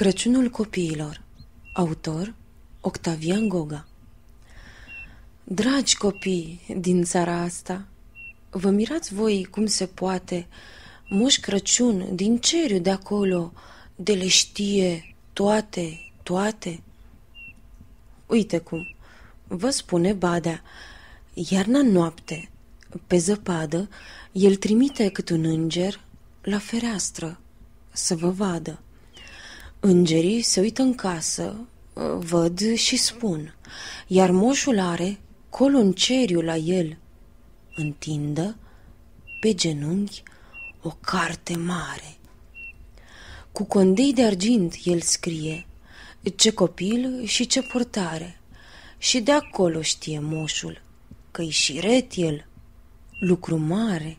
Crăciunul copiilor Autor Octavian Goga Dragi copii din țara asta, vă mirați voi cum se poate Moș Crăciun din ceriu de acolo de le știe toate, toate? Uite cum, vă spune Badea, iarna noapte, pe zăpadă, el trimite cât un înger la fereastră să vă vadă. Îngerii se uită în casă, văd și spun, iar moșul are colonceriul la el. Întindă pe genunchi o carte mare. Cu condei de argint el scrie ce copil și ce purtare. Și de acolo știe moșul că-i șiret el, lucru mare.